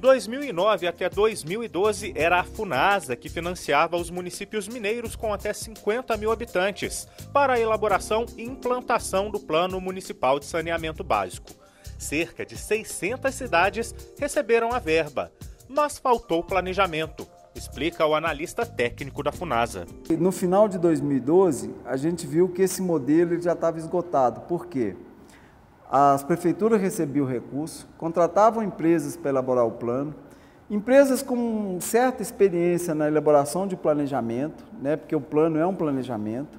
2009 até 2012, era a FUNASA que financiava os municípios mineiros com até 50 mil habitantes para a elaboração e implantação do Plano Municipal de Saneamento Básico. Cerca de 600 cidades receberam a verba, mas faltou planejamento, explica o analista técnico da FUNASA. No final de 2012, a gente viu que esse modelo já estava esgotado. Por quê? As prefeituras recebiam recurso, contratavam empresas para elaborar o plano, empresas com certa experiência na elaboração de planejamento, né, porque o plano é um planejamento,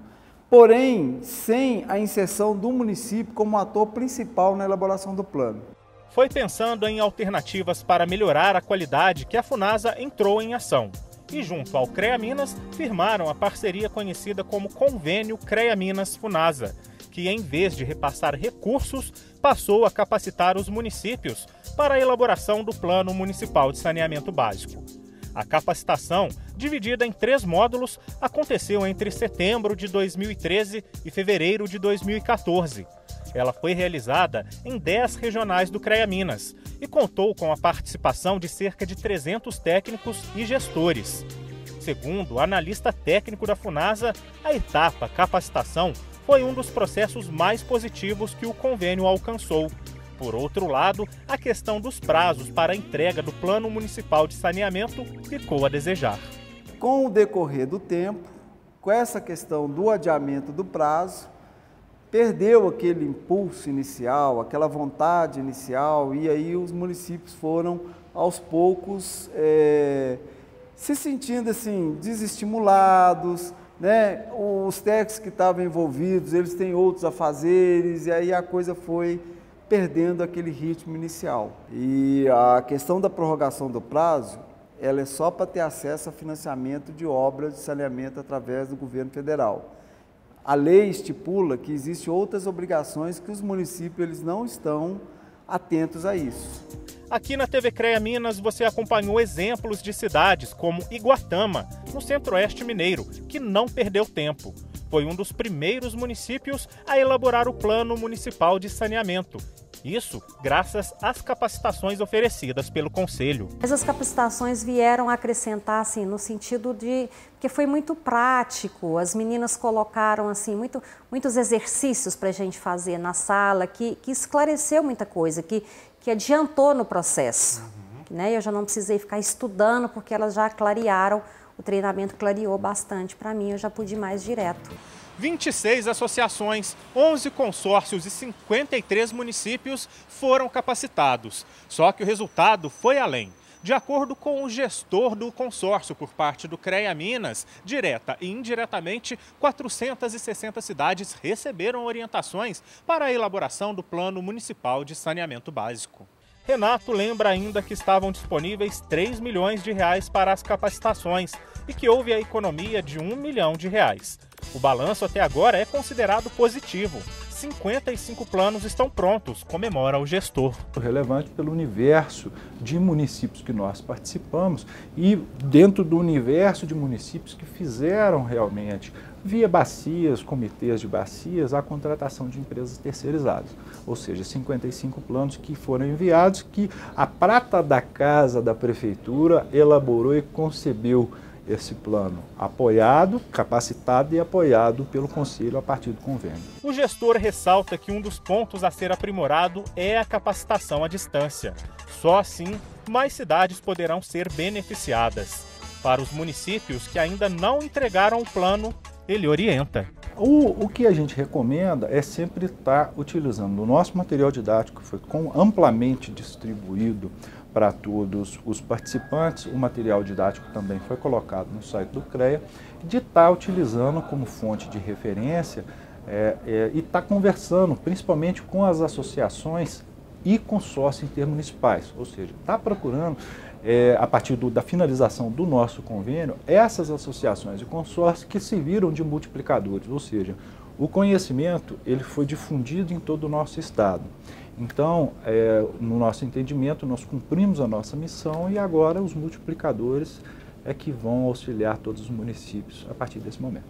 porém sem a inserção do município como ator principal na elaboração do plano. Foi pensando em alternativas para melhorar a qualidade que a Funasa entrou em ação. E junto ao CREA Minas, firmaram a parceria conhecida como Convênio CREA Minas Funasa, que, em vez de repassar recursos, passou a capacitar os municípios para a elaboração do Plano Municipal de Saneamento Básico. A capacitação, dividida em três módulos, aconteceu entre setembro de 2013 e fevereiro de 2014. Ela foi realizada em 10 regionais do CREA Minas e contou com a participação de cerca de 300 técnicos e gestores. Segundo o analista técnico da FUNASA, a etapa capacitação foi um dos processos mais positivos que o convênio alcançou. Por outro lado, a questão dos prazos para a entrega do Plano Municipal de Saneamento ficou a desejar. Com o decorrer do tempo, com essa questão do adiamento do prazo, perdeu aquele impulso inicial, aquela vontade inicial, e aí os municípios foram aos poucos é, se sentindo assim desestimulados, né? Os técnicos que estavam envolvidos, eles têm outros afazeres, e aí a coisa foi perdendo aquele ritmo inicial. E a questão da prorrogação do prazo, ela é só para ter acesso a financiamento de obras de saneamento através do governo federal. A lei estipula que existem outras obrigações que os municípios eles não estão atentos a isso. Aqui na TV CREA Minas você acompanhou exemplos de cidades como Iguatama, no centro-oeste mineiro, que não perdeu tempo. Foi um dos primeiros municípios a elaborar o Plano Municipal de Saneamento isso graças às capacitações oferecidas pelo Conselho. Essas capacitações vieram acrescentar, assim, no sentido de que foi muito prático. As meninas colocaram, assim, muito, muitos exercícios para a gente fazer na sala, que, que esclareceu muita coisa, que, que adiantou no processo. Uhum. Né? Eu já não precisei ficar estudando, porque elas já clarearam, o treinamento clareou bastante para mim, eu já pude ir mais direto. 26 associações, 11 consórcios e 53 municípios foram capacitados. Só que o resultado foi além. De acordo com o gestor do consórcio por parte do CREA Minas, direta e indiretamente, 460 cidades receberam orientações para a elaboração do Plano Municipal de Saneamento Básico. Renato lembra ainda que estavam disponíveis 3 milhões de reais para as capacitações e que houve a economia de 1 milhão de reais. O balanço até agora é considerado positivo. 55 planos estão prontos, comemora o gestor. Relevante pelo universo de municípios que nós participamos e dentro do universo de municípios que fizeram realmente, via bacias, comitês de bacias, a contratação de empresas terceirizadas. Ou seja, 55 planos que foram enviados, que a prata da casa da prefeitura elaborou e concebeu esse plano apoiado, capacitado e apoiado pelo Conselho a partir do convênio. O gestor ressalta que um dos pontos a ser aprimorado é a capacitação à distância. Só assim, mais cidades poderão ser beneficiadas. Para os municípios que ainda não entregaram o plano, ele orienta. O, o que a gente recomenda é sempre estar utilizando o nosso material didático, que foi amplamente distribuído para todos os participantes. O material didático também foi colocado no site do CREA, de estar tá utilizando como fonte de referência é, é, e estar tá conversando principalmente com as associações e consórcios intermunicipais, ou seja, está procurando, é, a partir do, da finalização do nosso convênio, essas associações e consórcios que serviram de multiplicadores, ou seja, o conhecimento ele foi difundido em todo o nosso estado. Então, é, no nosso entendimento, nós cumprimos a nossa missão e agora os multiplicadores é que vão auxiliar todos os municípios a partir desse momento.